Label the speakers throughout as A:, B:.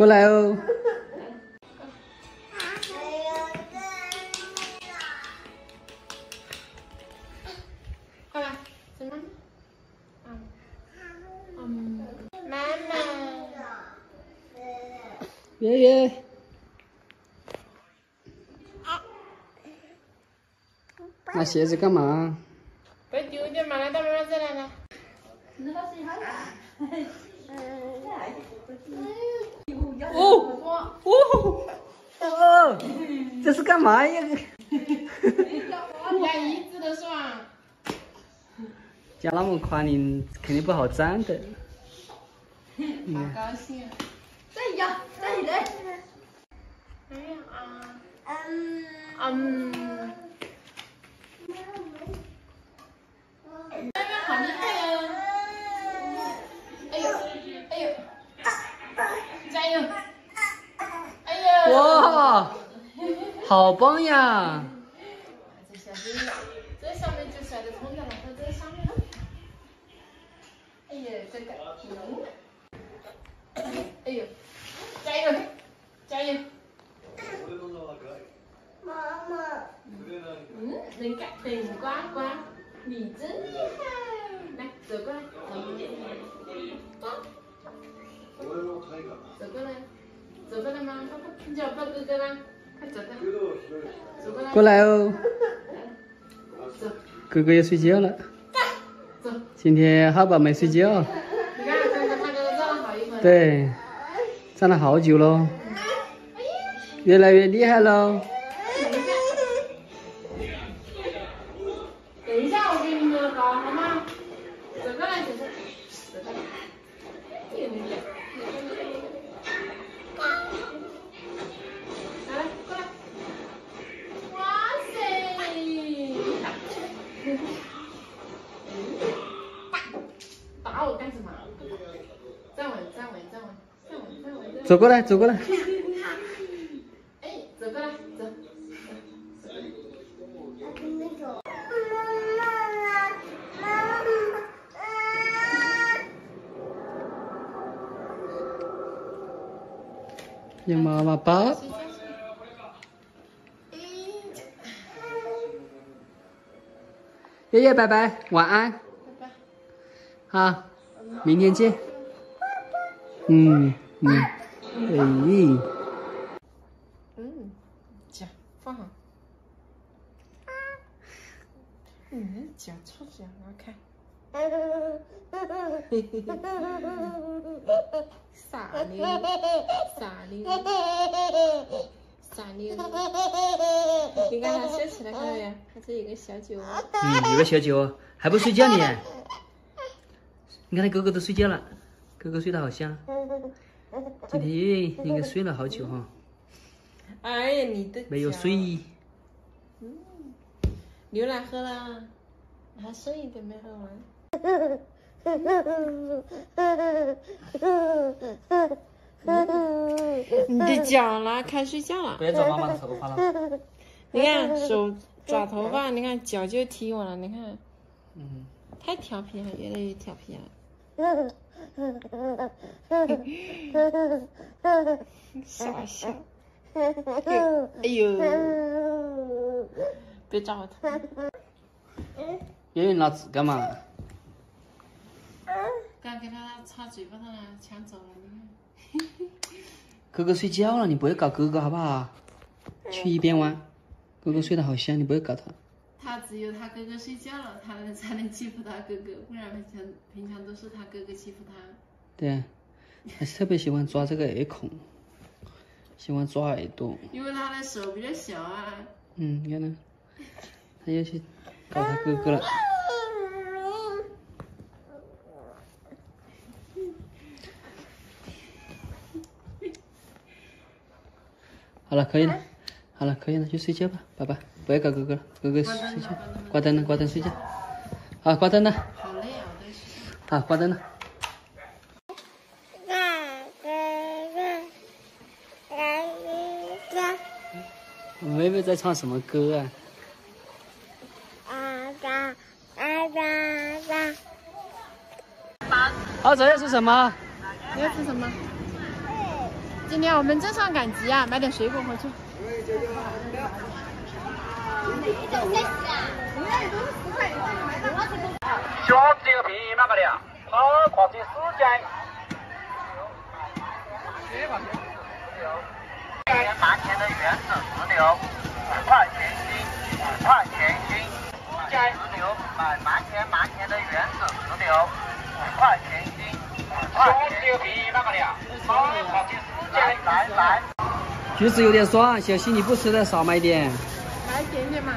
A: 过来哦。
B: 过来，怎么？嗯嗯，妈妈。
A: 爷爷。拿鞋子干嘛？
B: 不要丢掉嘛，来到妈妈这来来。
A: 哦哦哦！这是干嘛呀？
B: 压椅子的是吧？
A: 家那么宽，你肯定不好站的。
B: 好高兴。
C: 再压，再来。
B: 哎呀啊。嗯。嗯。妈妈好厉害哦！哎呦，哎呦，加油！哎呦！
A: 哇，好棒呀！
B: 这下面，这上面就甩得通的了，在这上面。哎呀，这个，嗯，哎呦，加油，加油！
C: 妈妈。
B: 嗯，能干，等呱呱，你真厉害！来，走过来，呱，走过来，走过来吗？爸爸，你叫我抱哥哥啦，快走过来，走过来，
A: 哦。哥哥要睡觉了。今天哈宝没睡觉。
B: 你看，他哥站了好一会儿。
A: 对，站了好久喽，越来越厉害喽。
B: 走过来，走过来。哎，
A: 走过来，走。让妈妈抱。爷爷，拜拜，晚安。
B: 拜拜。
A: 好，明天见。嗯嗯，哎。
B: 嗯，脚放好。嗯，脚臭脚，我看。傻妞，傻妞，傻妞。你看它笑起来，看到没有？它这有个小酒窝。
A: 嗯，有个小酒窝，还不睡觉你？你看他哥哥都睡觉了，哥哥睡得好香。今天应该睡了好久哈。
B: 哎呀，你的
A: 没有睡。
B: 嗯，牛奶喝了，还剩一点没喝完。你的脚了，该睡觉了。
A: 不要抓妈妈的头发了。
B: 你看手抓头发，你看脚就踢我了，你看。
A: 嗯。
B: 太调皮了，越来越调皮了。傻笑。哎呦！别抓我头。
A: 圆圆拿纸干嘛？
B: 刚给他擦嘴巴上了，抢走了，你看。
A: 哥哥睡觉了，你不要搞哥哥好不好？去一边玩，哥哥睡得好香，你不要搞他。
B: 他只有他哥哥睡觉了，他能才能欺负他哥哥，不然平常平常都是他哥哥欺负他。
A: 对啊，他特别喜欢抓这个耳孔，喜欢抓耳朵。
B: 因为他的手比较小啊。
A: 嗯，你看呢，他要去搞他哥哥了。好了，可以了，好了，可以了，去睡觉吧，宝宝，不要搞哥哥了，哥哥睡觉，关灯了，关灯睡觉，好，关灯了，
B: 好累啊，我在。
A: 好，关灯了。妹妹在唱什么歌啊？好，这要吃什么？
B: 你要吃什么？今天我们镇上赶集啊，买点水果回去。
D: 小子一个便宜哪个的呀？好，跨进时间。满天的圆子石榴，五块钱一斤，五块钱一斤。石榴，买满天满天的圆子石榴，五块钱一斤，五块钱。小子一个便宜哪个的呀？好，跨进时间。来来。
A: 就是有点酸，小西你不吃的少买点。
B: 来点点嘛，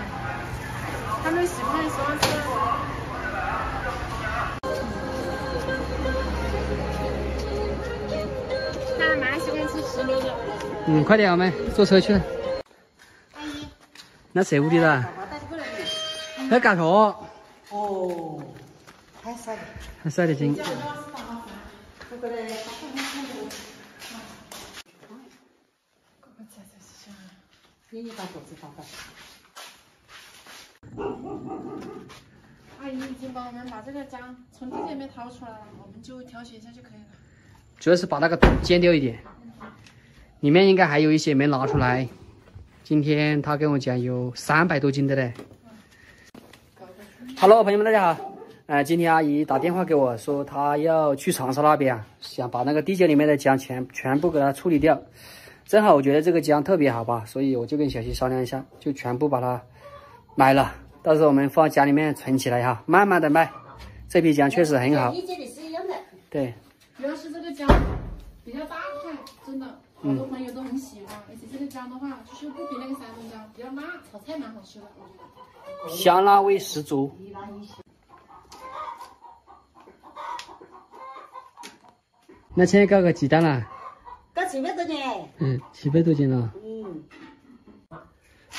B: 他们喜欢喜欢吃。他蛮喜欢吃石榴的。
A: 嗯，快点，我们坐车去了。
B: 阿姨，
A: 那谁屋里了？在干啥？
E: 哦，还晒的。
A: 还少点劲。
E: 你一把桌子放放。
B: 阿姨已经帮我们把这个姜从地里面掏出来了，我们就挑选一下就可以了。
A: 主要是把那个土剪掉一点，里面应该还有一些没拿出来。今天他跟我讲有三百多斤的嘞。Hello，朋友们，大家好。呃，今天阿姨打电话给我说，她要去长沙那边啊，想把那个地窖里面的姜全全部给它处理掉。正好我觉得这个姜特别好吧，所以我就跟小西商量一下，就全部把它买了。到时候我们放家里面存起来哈，慢慢的卖。这批姜确实很好。
E: 理解的是一样的。
B: 对。主要是这个姜比较大块，真的，好多朋友都很喜欢。而且这个姜的话，就是不比那个山东姜比较辣，炒菜蛮好吃的，我觉得。
A: 香辣味十足。那现在搞个鸡蛋了？
E: 搞七百多斤。
A: 嗯，七百多斤了。嗯。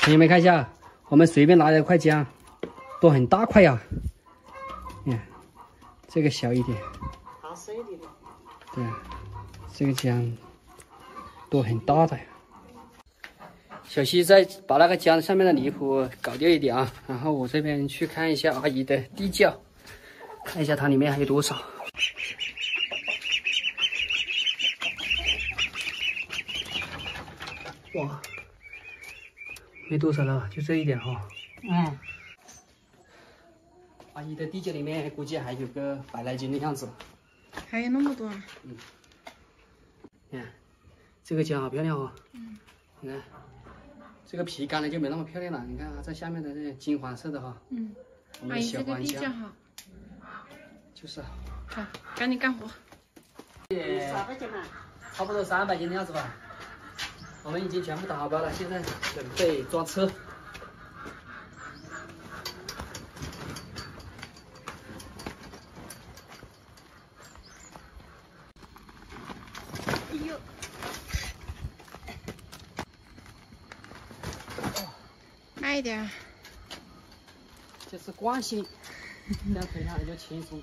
A: 朋友们看一下，我们随便拿一块姜，都很大块呀。你看，这个小一点。
E: 好一点的。
A: 对，这个姜都很大的。小西再把那个姜上面的泥土搞掉一点啊，然后我这边去看一下阿姨的地窖，看一下它里面还有多少。哇，没多少了，就这一点哈。嗯。阿姨的地窖里面估计还有个百来斤的样子。
B: 还有那么多？
A: 嗯。看，这个姜好漂亮哦。
B: 嗯。
A: 你看，这个皮干了就没那么漂亮了。你看啊，在下面的这金黄色的哈。
B: 嗯。
A: 阿姨，
B: 这个地窖好。
A: 就是啊。
B: 好，赶紧干活。
E: 多少斤嘛？
A: 差不多三百斤的样子吧。我们已经全部打好包了，现在准备装车。
B: 哎呦！慢一点。
A: 这是惯性，这样推下来就轻松。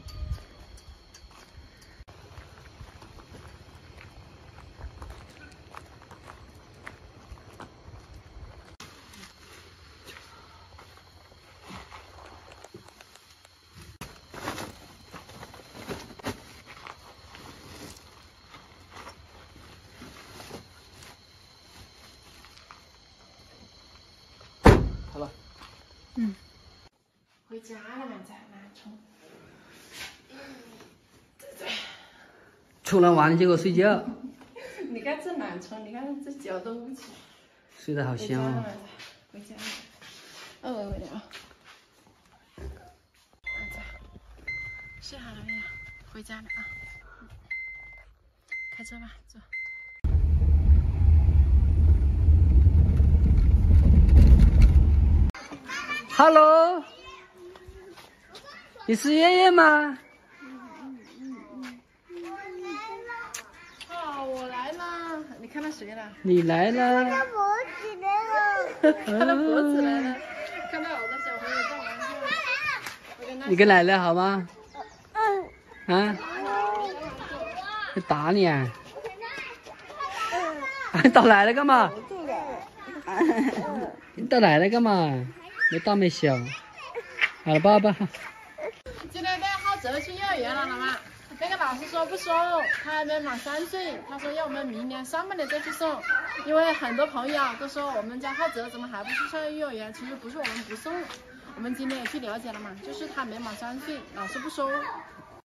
B: 家了嘛，在南充。
A: 出来玩结果睡觉。
B: 你看这南充，你看这脚都捂起。
A: 睡得好香哦。
B: 回家了，哦，回来啊。睡好了没有？回家了啊。开车吧，走。
A: Hello，你是爷爷吗？
B: 哦，我来了。你看到谁了？
A: 你来了。
C: 看到脖子了。
B: 看到脖子来了。看到我的小朋友在玩耍。
A: 你跟奶奶好吗？嗯。啊？打你啊？打奶奶干嘛？你打奶奶干嘛？没大没小，好了，抱抱。
B: 今天带浩哲去幼儿园了，老妈，那个老师说不收，他还没满三岁，他说要我们明年上半年再去送。因为很多朋友都说我们家浩哲怎么还不去上幼儿园？其实不是我们不送，我们今天也去了解了嘛，就是他没满三岁，老师不收。